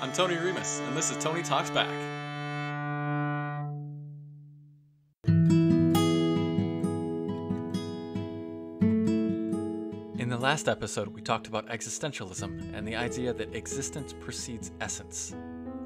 I'm Tony Remus, and this is Tony Talks Back. In the last episode, we talked about existentialism and the idea that existence precedes essence.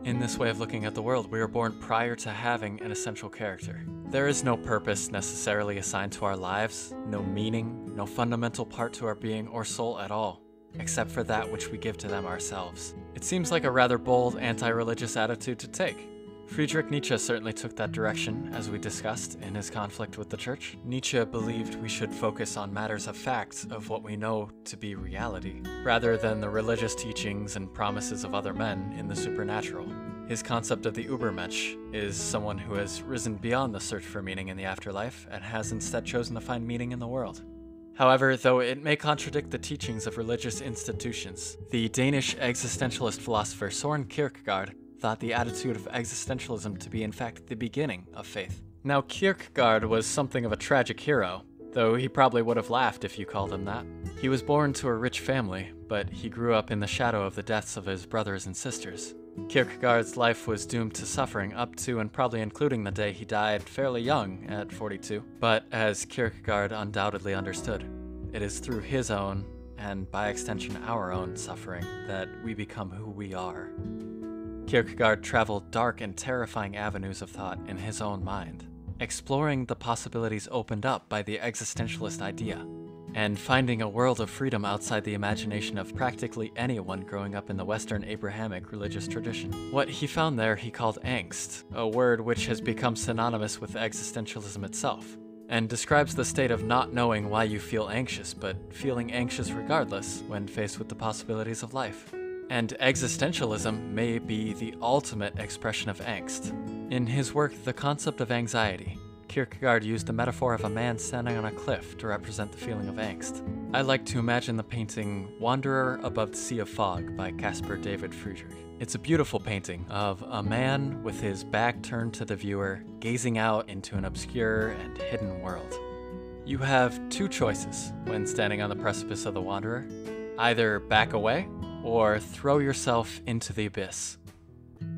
In this way of looking at the world, we are born prior to having an essential character. There is no purpose necessarily assigned to our lives, no meaning, no fundamental part to our being or soul at all, except for that which we give to them ourselves. It seems like a rather bold anti religious attitude to take. Friedrich Nietzsche certainly took that direction, as we discussed in his conflict with the church. Nietzsche believed we should focus on matters of fact of what we know to be reality, rather than the religious teachings and promises of other men in the supernatural. His concept of the Übermensch is someone who has risen beyond the search for meaning in the afterlife and has instead chosen to find meaning in the world. However, though it may contradict the teachings of religious institutions, the Danish existentialist philosopher Soren Kierkegaard thought the attitude of existentialism to be in fact the beginning of faith. Now, Kierkegaard was something of a tragic hero, though he probably would have laughed if you called him that. He was born to a rich family, but he grew up in the shadow of the deaths of his brothers and sisters. Kierkegaard's life was doomed to suffering up to and probably including the day he died fairly young at 42. But as Kierkegaard undoubtedly understood, it is through his own, and by extension our own, suffering that we become who we are. Kierkegaard traveled dark and terrifying avenues of thought in his own mind, exploring the possibilities opened up by the existentialist idea, and finding a world of freedom outside the imagination of practically anyone growing up in the Western Abrahamic religious tradition. What he found there he called angst, a word which has become synonymous with existentialism itself, and describes the state of not knowing why you feel anxious, but feeling anxious regardless when faced with the possibilities of life. And existentialism may be the ultimate expression of angst. In his work, The Concept of Anxiety, Kierkegaard used the metaphor of a man standing on a cliff to represent the feeling of angst. I like to imagine the painting Wanderer Above the Sea of Fog by Caspar David Friedrich. It's a beautiful painting of a man with his back turned to the viewer, gazing out into an obscure and hidden world. You have two choices when standing on the precipice of the Wanderer either back away or throw yourself into the abyss.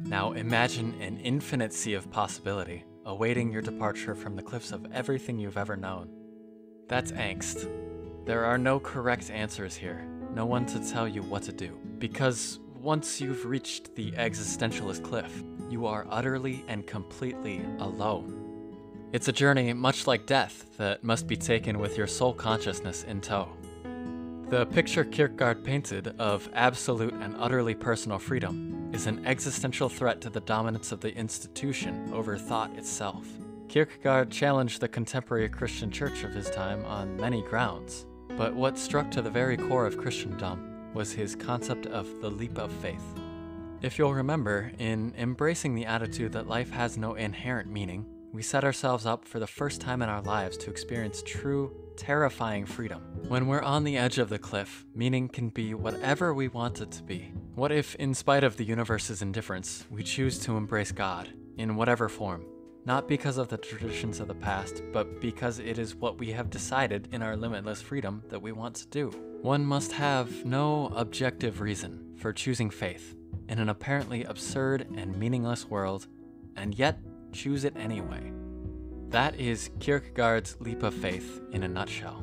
Now imagine an infinite sea of possibility awaiting your departure from the cliffs of everything you've ever known. That's angst. There are no correct answers here, no one to tell you what to do. Because once you've reached the existentialist cliff, you are utterly and completely alone. It's a journey much like death that must be taken with your soul consciousness in tow. The picture Kierkegaard painted of absolute and utterly personal freedom is an existential threat to the dominance of the institution over thought itself. Kierkegaard challenged the contemporary Christian church of his time on many grounds, but what struck to the very core of Christendom was his concept of the leap of faith. If you'll remember, in embracing the attitude that life has no inherent meaning, we set ourselves up for the first time in our lives to experience true, terrifying freedom. When we're on the edge of the cliff, meaning can be whatever we want it to be. What if, in spite of the universe's indifference, we choose to embrace God, in whatever form? Not because of the traditions of the past, but because it is what we have decided in our limitless freedom that we want to do. One must have no objective reason for choosing faith in an apparently absurd and meaningless world, and yet choose it anyway. That is Kierkegaard's leap of faith in a nutshell.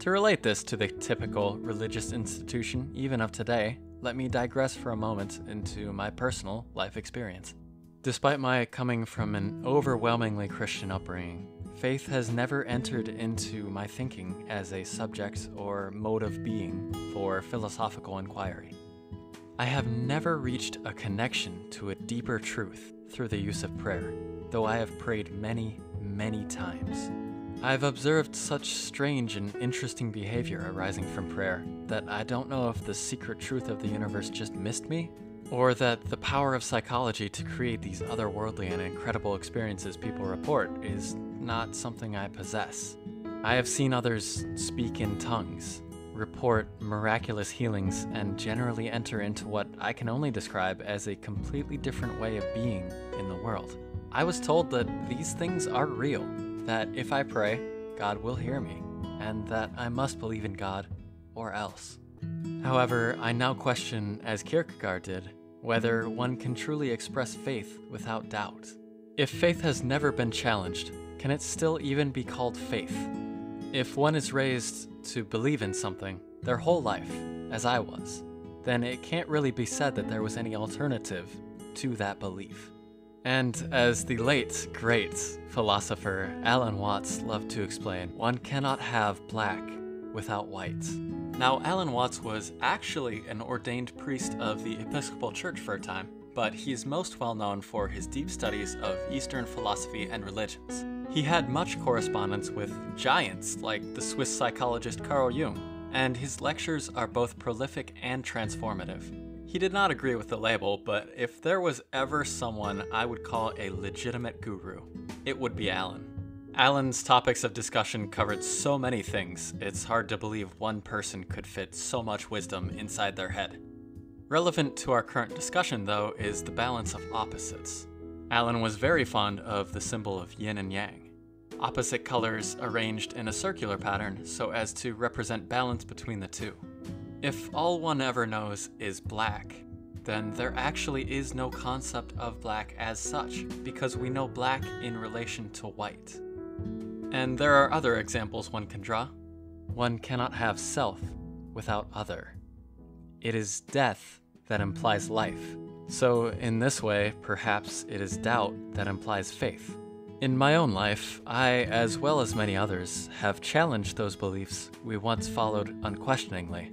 To relate this to the typical religious institution, even of today, let me digress for a moment into my personal life experience. Despite my coming from an overwhelmingly Christian upbringing, faith has never entered into my thinking as a subject or mode of being for philosophical inquiry. I have never reached a connection to a deeper truth through the use of prayer, though I have prayed many, many times. I've observed such strange and interesting behavior arising from prayer that I don't know if the secret truth of the universe just missed me, or that the power of psychology to create these otherworldly and incredible experiences people report is not something I possess. I have seen others speak in tongues, report miraculous healings, and generally enter into what I can only describe as a completely different way of being in the world. I was told that these things are real, that if I pray, God will hear me, and that I must believe in God or else. However, I now question, as Kierkegaard did, whether one can truly express faith without doubt. If faith has never been challenged, can it still even be called faith? If one is raised to believe in something their whole life, as I was, then it can't really be said that there was any alternative to that belief. And as the late, great philosopher Alan Watts loved to explain, one cannot have black without white. Now, Alan Watts was actually an ordained priest of the Episcopal Church for a time, but he is most well known for his deep studies of Eastern philosophy and religions. He had much correspondence with giants like the Swiss psychologist Carl Jung, and his lectures are both prolific and transformative. He did not agree with the label, but if there was ever someone I would call a legitimate guru, it would be Alan. Alan's topics of discussion covered so many things, it's hard to believe one person could fit so much wisdom inside their head. Relevant to our current discussion, though, is the balance of opposites. Alan was very fond of the symbol of yin and yang, opposite colors arranged in a circular pattern so as to represent balance between the two. If all one ever knows is black, then there actually is no concept of black as such, because we know black in relation to white. And there are other examples one can draw. One cannot have self without other. It is death that implies life. So, in this way, perhaps it is doubt that implies faith. In my own life, I, as well as many others, have challenged those beliefs we once followed unquestioningly.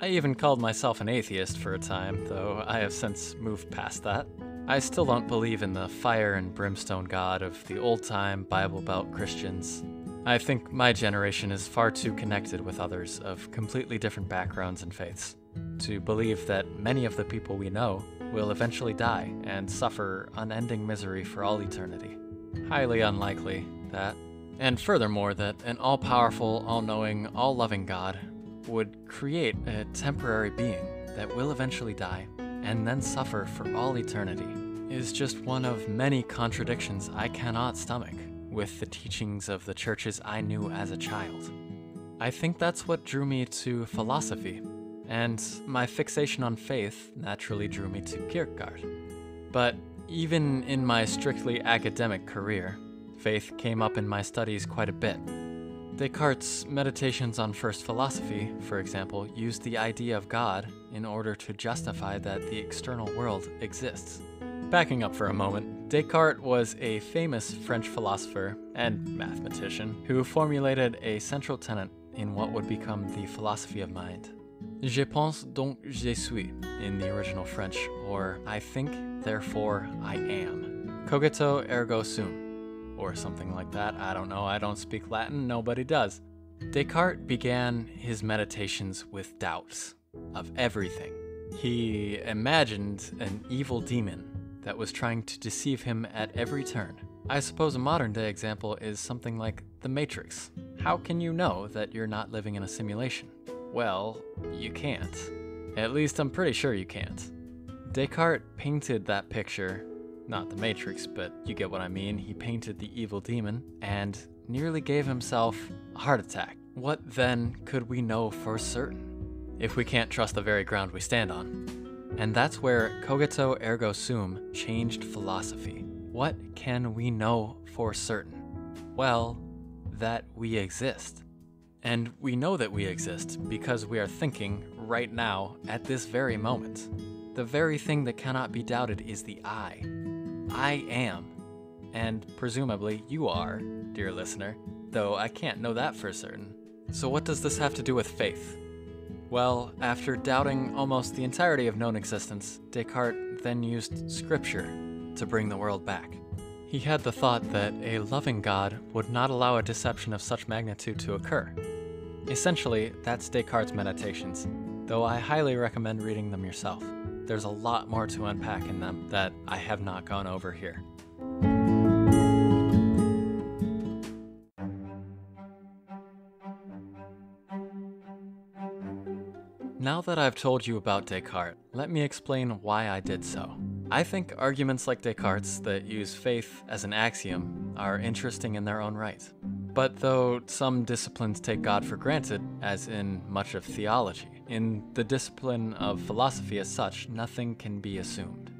I even called myself an atheist for a time, though I have since moved past that. I still don't believe in the fire and brimstone God of the old time Bible Belt Christians. I think my generation is far too connected with others of completely different backgrounds and faiths to believe that many of the people we know will eventually die and suffer unending misery for all eternity. Highly unlikely, that. And furthermore, that an all powerful, all knowing, all loving God would create a temporary being that will eventually die and then suffer for all eternity is just one of many contradictions I cannot stomach with the teachings of the churches I knew as a child. I think that's what drew me to philosophy, and my fixation on faith naturally drew me to Kierkegaard. But even in my strictly academic career, faith came up in my studies quite a bit. Descartes' Meditations on First Philosophy, for example, used the idea of God in order to justify that the external world exists. Backing up for a moment, Descartes was a famous French philosopher and mathematician who formulated a central tenet in what would become the philosophy of mind. Je pense donc je suis in the original French, or I think, therefore I am. Cogito ergo sum, or something like that. I don't know, I don't speak Latin, nobody does. Descartes began his meditations with doubts of everything. He imagined an evil demon that was trying to deceive him at every turn. I suppose a modern day example is something like The Matrix. How can you know that you're not living in a simulation? Well, you can't. At least I'm pretty sure you can't. Descartes painted that picture not the Matrix, but you get what I mean. He painted the evil demon and nearly gave himself a heart attack. What then could we know for certain if we can't trust the very ground we stand on? And that's where cogito ergo sum changed philosophy. What can we know for certain? Well, that we exist. And we know that we exist because we are thinking right now at this very moment. The very thing that cannot be doubted is the I. I am. And presumably you are, dear listener, though I can't know that for certain. So, what does this have to do with faith? Well, after doubting almost the entirety of known existence, Descartes then used scripture to bring the world back. He had the thought that a loving God would not allow a deception of such magnitude to occur. Essentially, that's Descartes' meditations, though I highly recommend reading them yourself. There's a lot more to unpack in them that I have not gone over here. Now that I've told you about Descartes, let me explain why I did so. I think arguments like Descartes' that use faith as an axiom are interesting in their own right. But though some disciplines take God for granted, as in much of theology, In the discipline of philosophy as such, nothing can be assumed.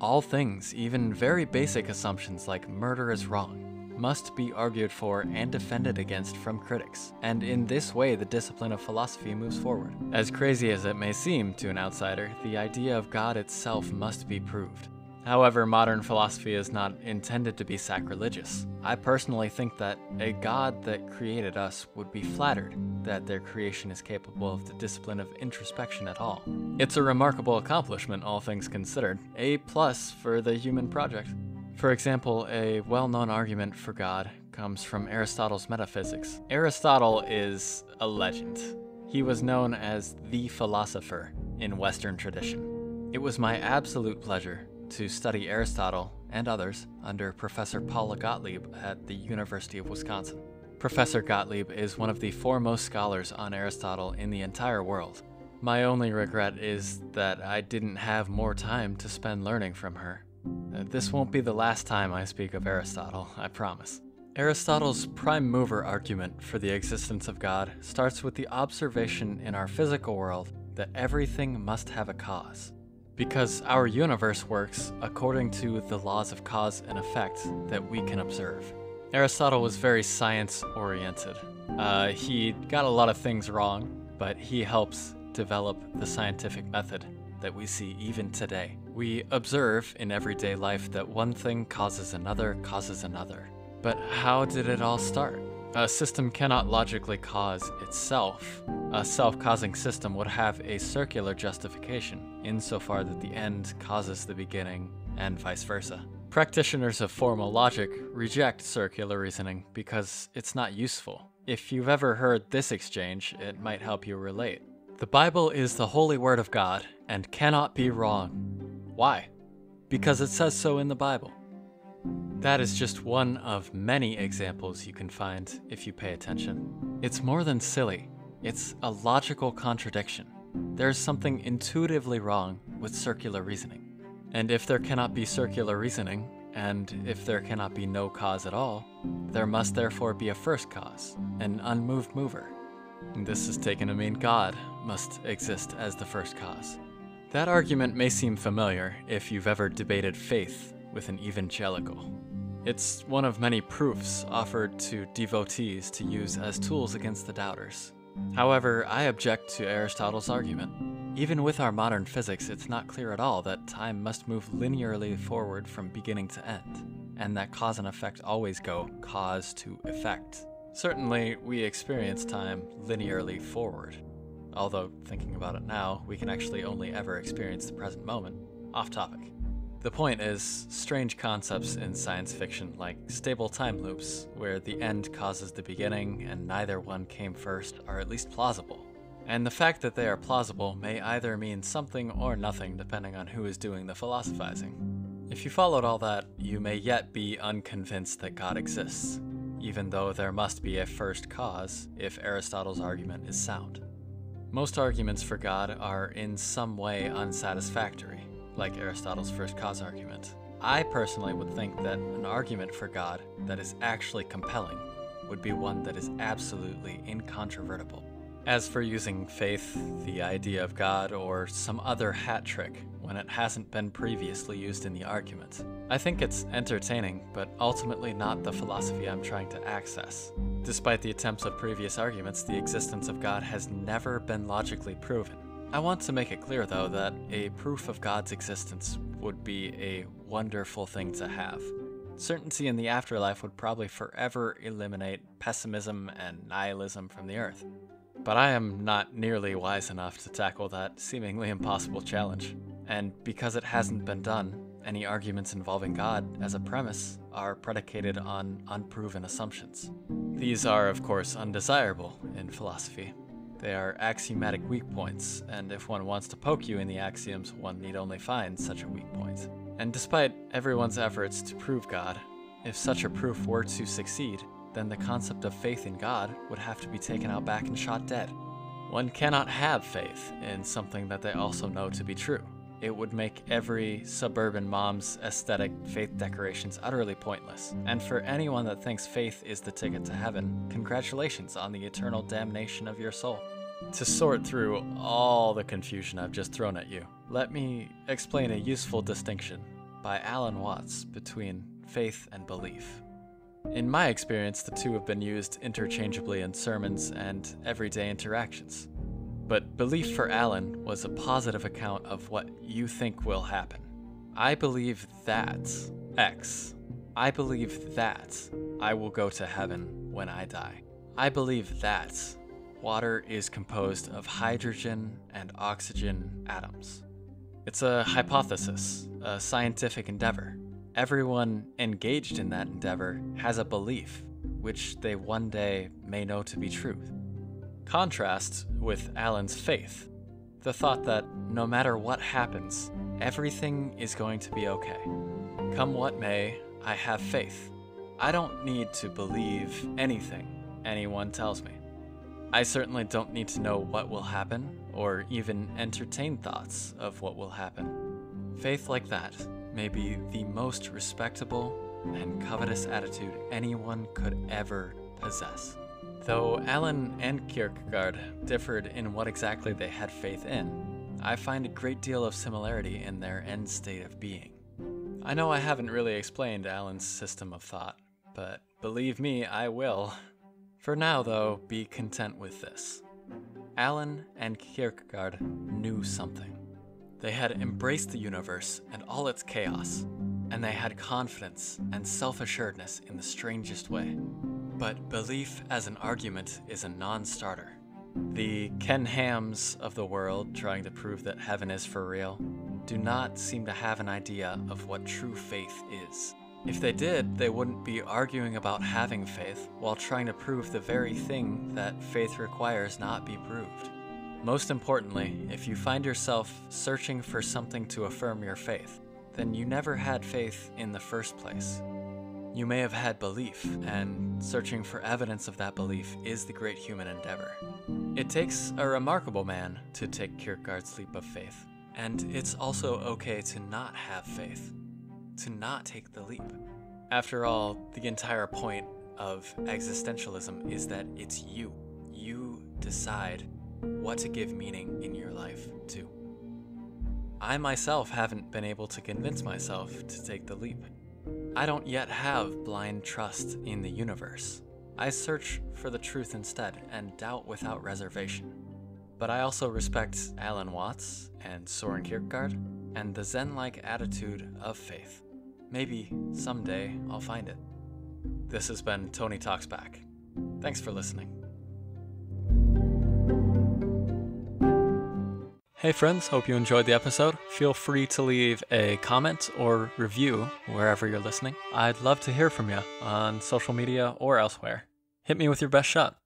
All things, even very basic assumptions like murder is wrong, must be argued for and defended against from critics, and in this way the discipline of philosophy moves forward. As crazy as it may seem to an outsider, the idea of God itself must be proved. However, modern philosophy is not intended to be sacrilegious. I personally think that a God that created us would be flattered that their creation is capable of the discipline of introspection at all. It's a remarkable accomplishment, all things considered, a plus for the human project. For example, a well known argument for God comes from Aristotle's Metaphysics. Aristotle is a legend. He was known as the philosopher in Western tradition. It was my absolute pleasure to study Aristotle and others under Professor Paula Gottlieb at the University of Wisconsin. Professor Gottlieb is one of the foremost scholars on Aristotle in the entire world. My only regret is that I didn't have more time to spend learning from her. Uh, This won't be the last time I speak of Aristotle, I promise. Aristotle's prime mover argument for the existence of God starts with the observation in our physical world that everything must have a cause. Because our universe works according to the laws of cause and effect that we can observe. Aristotle was very science oriented. Uh, he got a lot of things wrong, but he helps develop the scientific method that we see even today. We observe in everyday life that one thing causes another, causes another. But how did it all start? A system cannot logically cause itself. A self causing system would have a circular justification, insofar that the end causes the beginning, and vice versa. Practitioners of formal logic reject circular reasoning because it's not useful. If you've ever heard this exchange, it might help you relate. The Bible is the holy word of God and cannot be wrong. Why? Because it says so in the Bible. That is just one of many examples you can find if you pay attention. It's more than silly, it's a logical contradiction. There's something intuitively wrong with circular reasoning. And if there cannot be circular reasoning, and if there cannot be no cause at all, there must therefore be a first cause, an unmoved mover. This is taken to mean God must exist as the first cause. That argument may seem familiar if you've ever debated faith with an evangelical. It's one of many proofs offered to devotees to use as tools against the doubters. However, I object to Aristotle's argument. Even with our modern physics, it's not clear at all that time must move linearly forward from beginning to end, and that cause and effect always go cause to effect. Certainly, we experience time linearly forward. Although, thinking about it now, we can actually only ever experience the present moment. Off topic. The point is, strange concepts in science fiction like stable time loops, where the end causes the beginning and neither one came first, are at least plausible. And the fact that they are plausible may either mean something or nothing depending on who is doing the philosophizing. If you followed all that, you may yet be unconvinced that God exists, even though there must be a first cause if Aristotle's argument is sound. Most arguments for God are in some way unsatisfactory, like Aristotle's first cause argument. I personally would think that an argument for God that is actually compelling would be one that is absolutely incontrovertible. As for using faith, the idea of God, or some other hat trick when it hasn't been previously used in the argument, I think it's entertaining, but ultimately not the philosophy I'm trying to access. Despite the attempts of previous arguments, the existence of God has never been logically proven. I want to make it clear, though, that a proof of God's existence would be a wonderful thing to have. Certainty in the afterlife would probably forever eliminate pessimism and nihilism from the earth. But I am not nearly wise enough to tackle that seemingly impossible challenge. And because it hasn't been done, any arguments involving God as a premise are predicated on unproven assumptions. These are, of course, undesirable in philosophy. They are axiomatic weak points, and if one wants to poke you in the axioms, one need only find such a weak point. And despite everyone's efforts to prove God, if such a proof were to succeed, then the concept of faith in God would have to be taken out back and shot dead. One cannot have faith in something that they also know to be true. It would make every suburban mom's aesthetic faith decorations utterly pointless. And for anyone that thinks faith is the ticket to heaven, congratulations on the eternal damnation of your soul. To sort through all the confusion I've just thrown at you, let me explain a useful distinction by Alan Watts between faith and belief. In my experience, the two have been used interchangeably in sermons and everyday interactions. But belief for Alan was a positive account of what you think will happen. I believe that X. I believe that I will go to heaven when I die. I believe that water is composed of hydrogen and oxygen atoms. It's a hypothesis, a scientific endeavor. Everyone engaged in that endeavor has a belief, which they one day may know to be truth. Contrast with Alan's faith, the thought that no matter what happens, everything is going to be okay. Come what may, I have faith. I don't need to believe anything anyone tells me. I certainly don't need to know what will happen or even entertain thoughts of what will happen. Faith like that may be the most respectable and covetous attitude anyone could ever possess. Though Alan and Kierkegaard differed in what exactly they had faith in, I find a great deal of similarity in their end state of being. I know I haven't really explained Alan's system of thought, but believe me, I will. For now, though, be content with this. Alan and Kierkegaard knew something. They had embraced the universe and all its chaos, and they had confidence and self assuredness in the strangest way. But belief as an argument is a non starter. The Ken Hams of the world trying to prove that heaven is for real do not seem to have an idea of what true faith is. If they did, they wouldn't be arguing about having faith while trying to prove the very thing that faith requires not be proved. Most importantly, if you find yourself searching for something to affirm your faith, then you never had faith in the first place. You may have had belief, and searching for evidence of that belief is the great human endeavor. It takes a remarkable man to take Kierkegaard's leap of faith, and it's also okay to not have faith to not take the leap. After all, the entire point of existentialism is that it's you. You decide what to give meaning in your life to. I myself haven't been able to convince myself to take the leap. I don't yet have blind trust in the universe. I search for the truth instead and doubt without reservation. But I also respect Alan Watts and Soren Kierkegaard and the Zen like attitude of faith. Maybe someday I'll find it. This has been Tony Talks Back. Thanks for listening. Hey friends, hope you enjoyed the episode. Feel free to leave a comment or review wherever you're listening. I'd love to hear from you on social media or elsewhere. Hit me with your best shot.